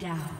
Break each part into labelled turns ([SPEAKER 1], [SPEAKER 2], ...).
[SPEAKER 1] Down.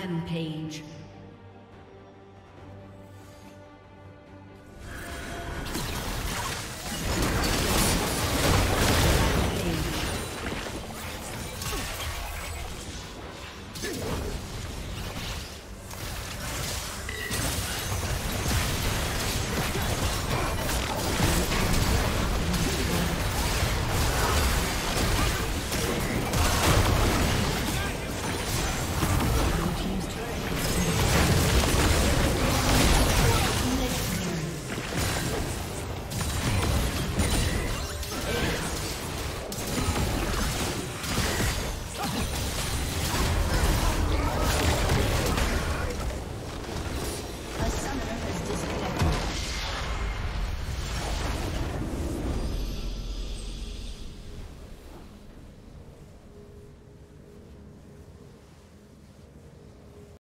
[SPEAKER 1] Rampage.